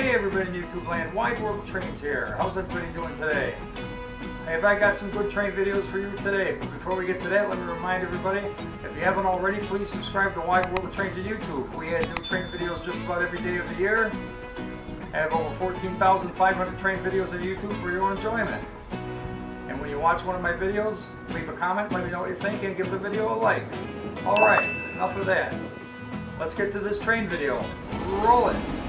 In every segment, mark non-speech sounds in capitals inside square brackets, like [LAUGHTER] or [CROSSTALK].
Hey everybody in YouTube land, Wide World of Trains here. How's everybody doing today? Hey, have I got some good train videos for you today? But before we get to that, let me remind everybody, if you haven't already, please subscribe to Wide World of Trains on YouTube. We add new train videos just about every day of the year. I have over 14,500 train videos on YouTube for your enjoyment. And when you watch one of my videos, leave a comment, let me know what you think, and give the video a like. Alright, enough of that. Let's get to this train video. Roll it!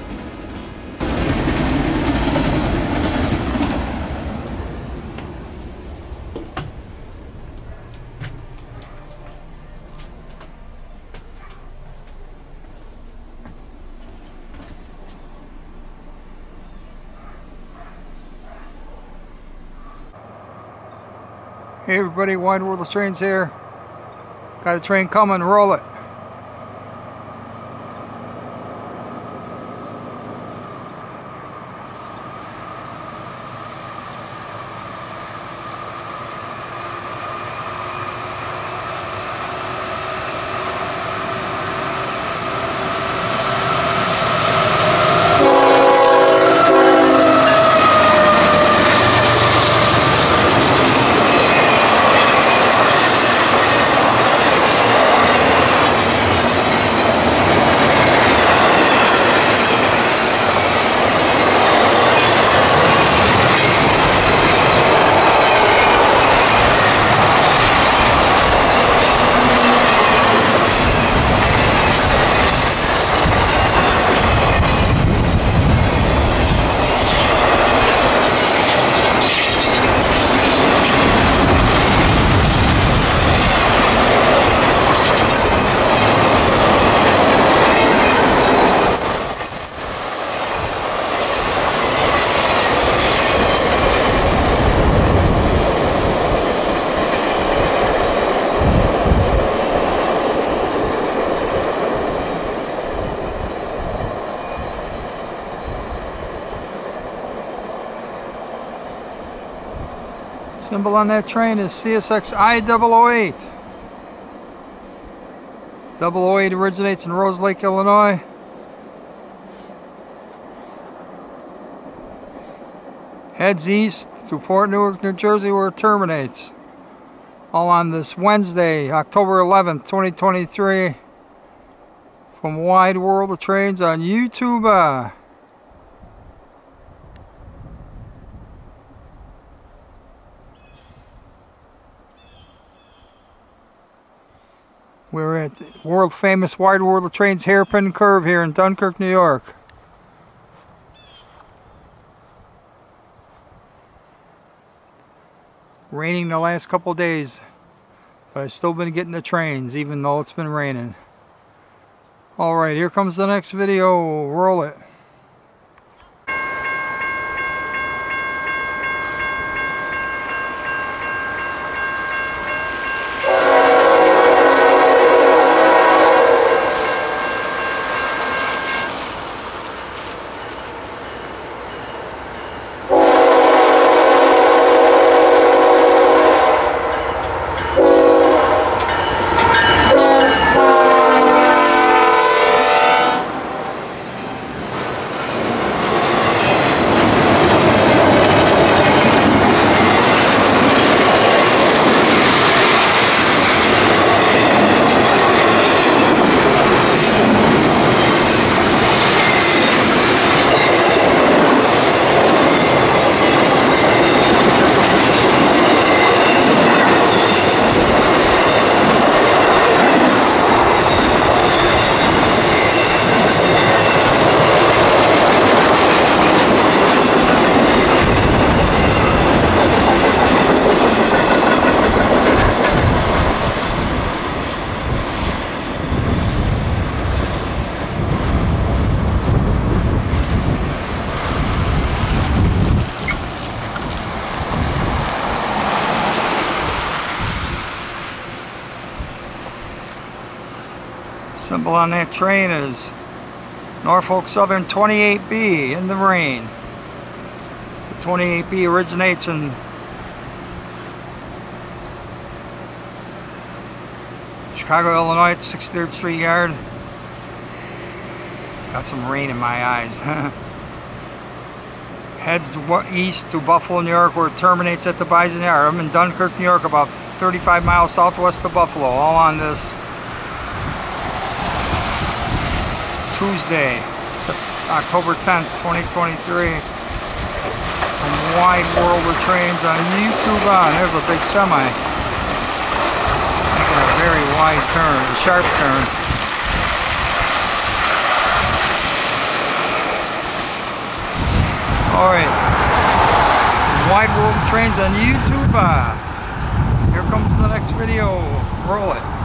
Hey everybody, Wide World of Trains here. Got a train coming, roll it. Symbol on that train is CSX I008. 008 originates in Rose Lake, Illinois. Heads east to Port Newark, New Jersey where it terminates. All on this Wednesday, October 11th, 2023 from Wide World of Trains on YouTube. Uh, We're at the world famous Wide World of Trains hairpin curve here in Dunkirk, New York. Raining the last couple days, but I've still been getting the trains even though it's been raining. Alright, here comes the next video. Roll it. Symbol on that train is Norfolk Southern 28B in the rain. The 28B originates in Chicago, Illinois at 63rd Street Yard. Got some rain in my eyes. [LAUGHS] heads east to Buffalo, New York, where it terminates at the Bison Yard. I'm in Dunkirk, New York, about 35 miles southwest of Buffalo, all on this Tuesday, October 10th, 2023. From Wide World of Trains on YouTube on. There's a big semi. Making a very wide turn, a sharp turn. Alright. Wide World of Trains on YouTube. Uh, here comes the next video. Roll it.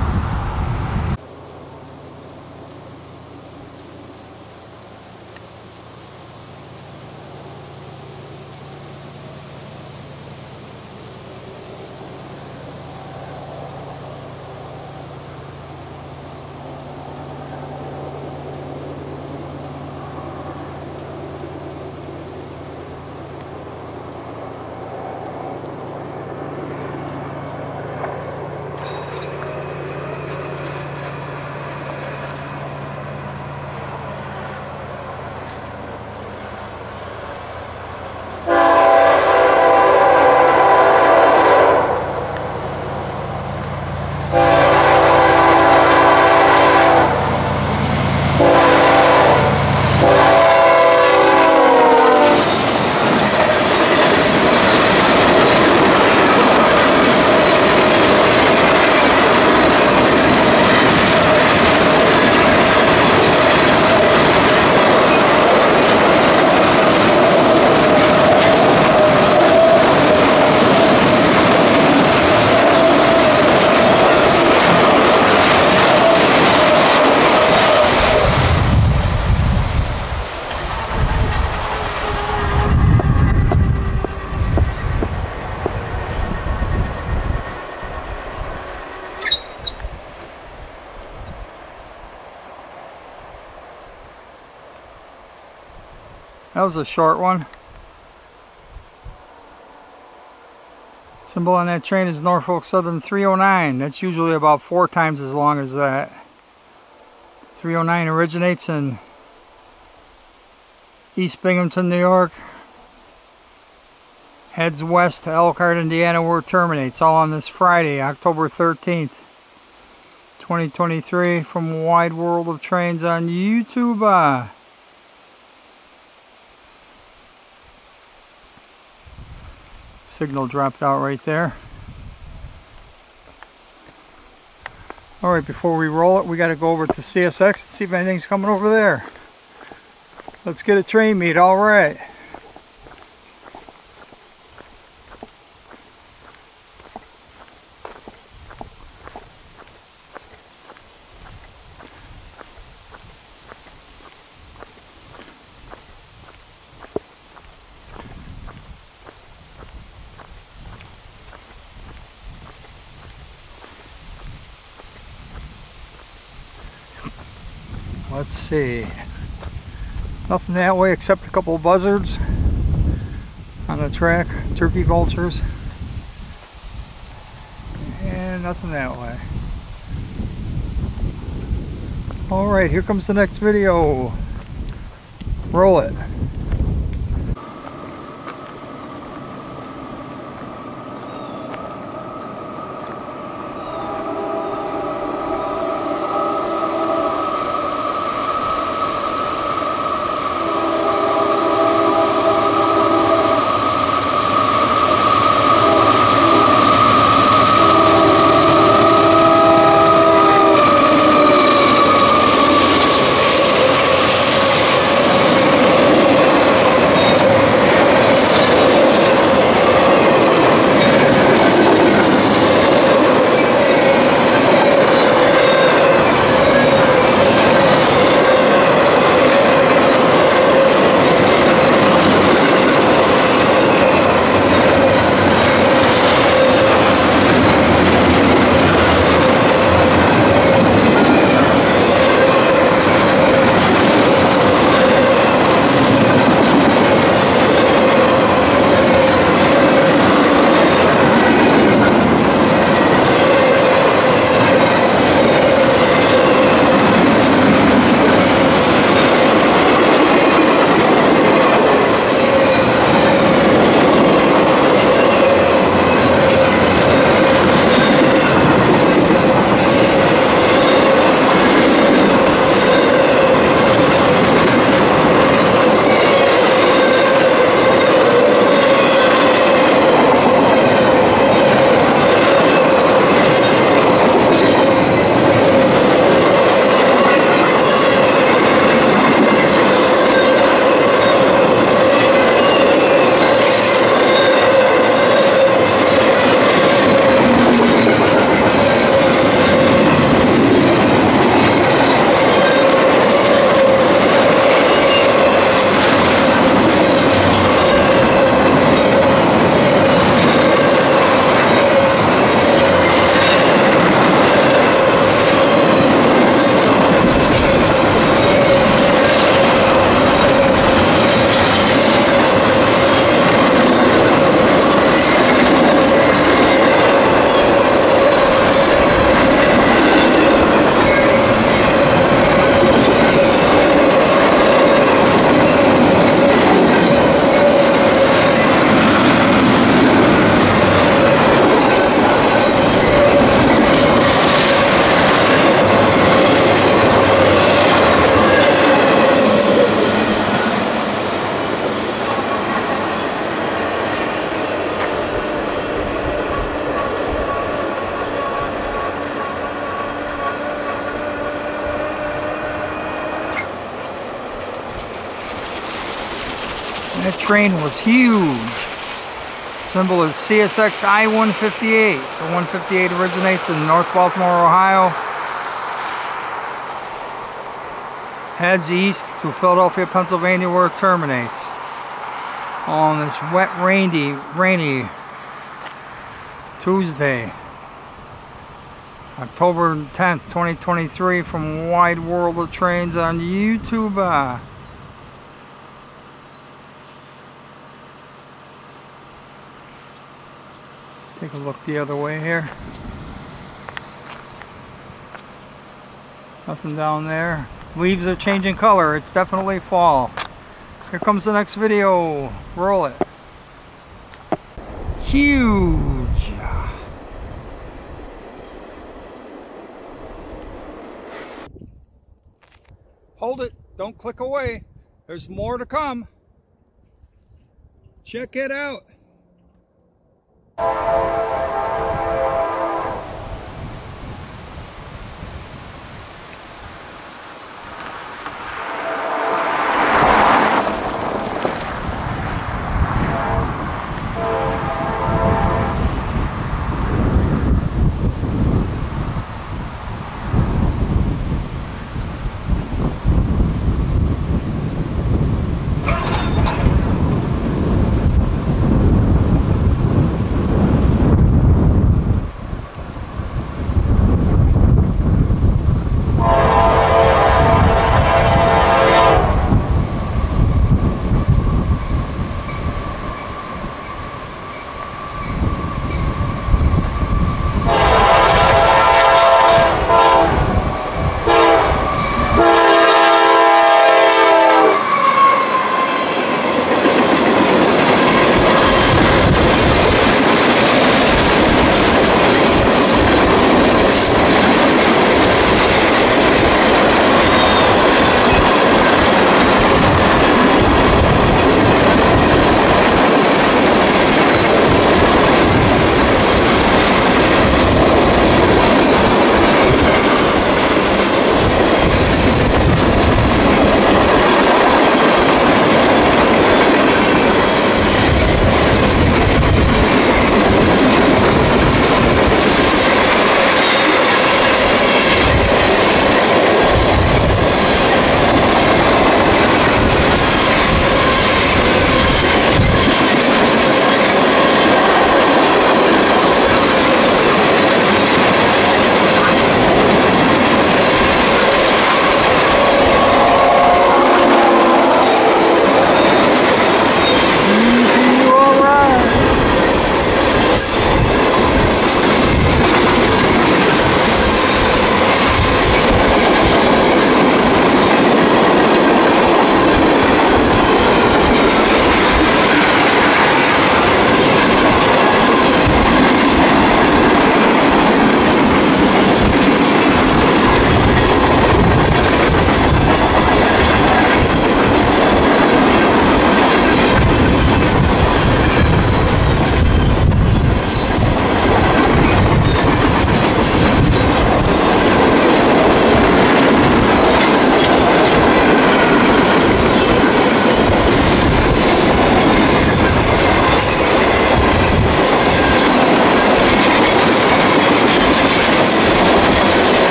Was a short one. Symbol on that train is Norfolk Southern 309. That's usually about four times as long as that. 309 originates in East Binghamton, New York. Heads west to Elkhart, Indiana where it terminates. All on this Friday, October 13th, 2023 from Wide World of Trains on YouTube. Uh, Signal dropped out right there. Alright, before we roll it, we got to go over to CSX and see if anything's coming over there. Let's get a train meet, alright. Let's see. Nothing that way except a couple buzzards on the track turkey vultures. And nothing that way. All right here comes the next video. Roll it That train was huge. Symbol is CSX I-158. The 158 originates in North Baltimore, Ohio. Heads east to Philadelphia, Pennsylvania where it terminates. On this wet, rainy, rainy Tuesday. October 10th, 2023 from Wide World of Trains on YouTube. Take a look the other way here. Nothing down there. Leaves are changing color. It's definitely fall. Here comes the next video. Roll it. Huge. Hold it. Don't click away. There's more to come. Check it out.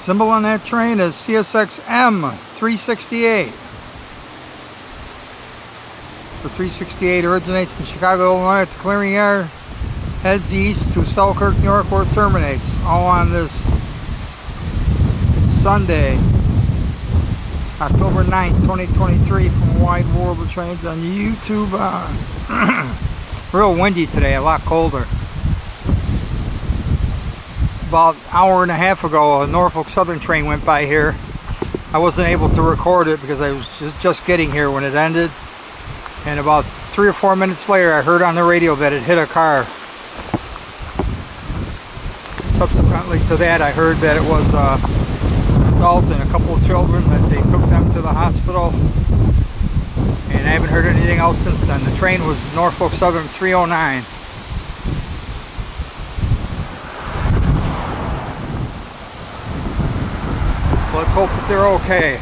Symbol on that train is CSX M368. The 368 originates in Chicago, Illinois at the clearing yard, heads east to Selkirk, New York where it terminates. All on this Sunday, October 9th, 2023 from Wide World of Trains on YouTube. Uh, [CLEARS THROAT] real windy today, a lot colder about an hour and a half ago a Norfolk Southern train went by here. I wasn't able to record it because I was just, just getting here when it ended. And about three or four minutes later I heard on the radio that it hit a car. subsequently to that, I heard that it was an adult and a couple of children that they took them to the hospital. And I haven't heard anything else since then. The train was Norfolk Southern 309. Let's hope that they're okay.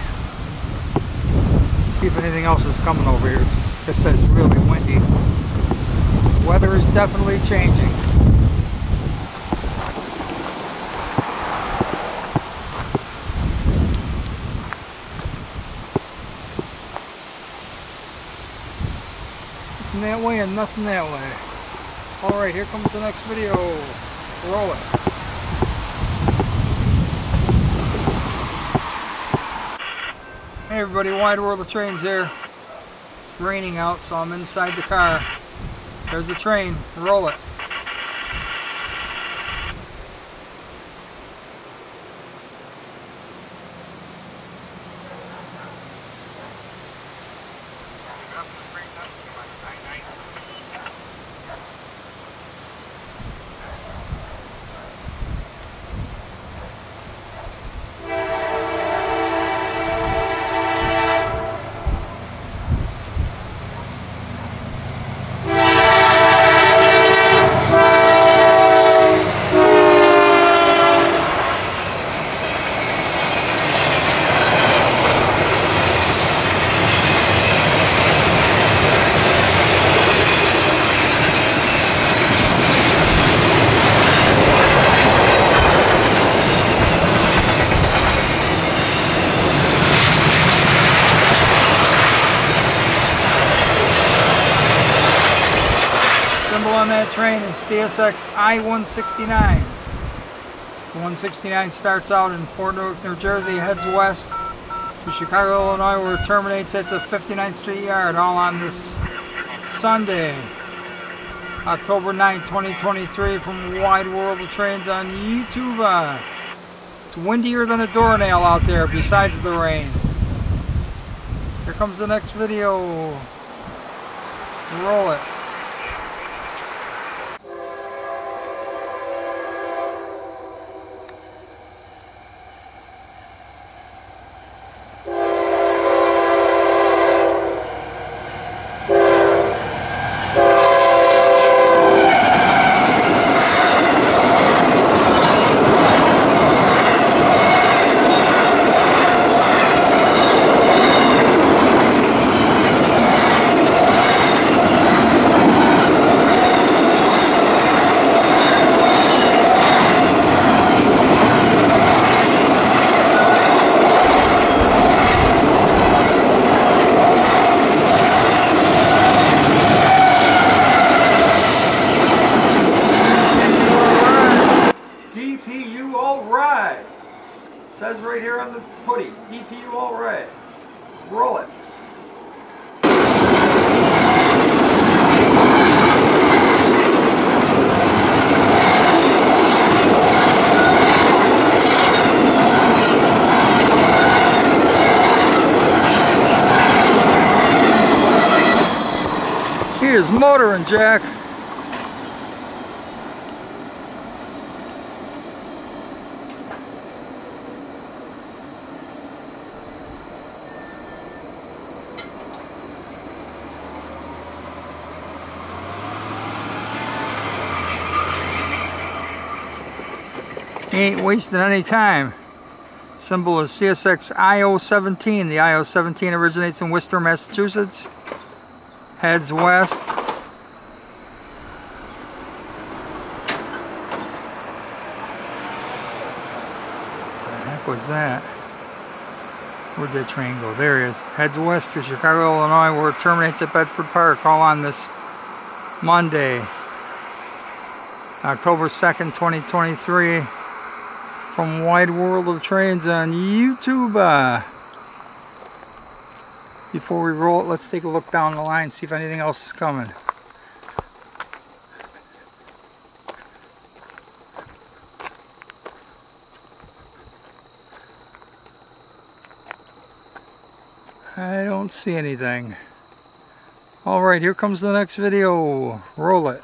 See if anything else is coming over here. It says it's really windy. Weather is definitely changing. Nothing that way and nothing that way. Alright, here comes the next video. Roll it. Everybody, Wide World of Trains here. Raining out, so I'm inside the car. There's the train. Roll it. Symbol on that train CSX I-169. The 169 starts out in Port Newark, New Jersey, heads west to Chicago, Illinois, where it terminates at the 59th Street Yard, all on this Sunday, October 9, 2023, from Wide World of Trains on YouTube. It's windier than a doornail out there, besides the rain. Here comes the next video. Roll it. DPU all right. Says right here on the hoodie, DPU all right. Roll it. Here's motoring Jack. Ain't wasting any time. Symbol is CSX IO17. The IO17 originates in Worcester, Massachusetts. Heads west. What The heck was that? Where'd that train go? There he is. Heads west to Chicago, Illinois, where it terminates at Bedford Park. All on this Monday, October 2nd, 2023 from Wide World of Trains on YouTube. Uh, before we roll it, let's take a look down the line, see if anything else is coming. I don't see anything. Alright, here comes the next video. Roll it.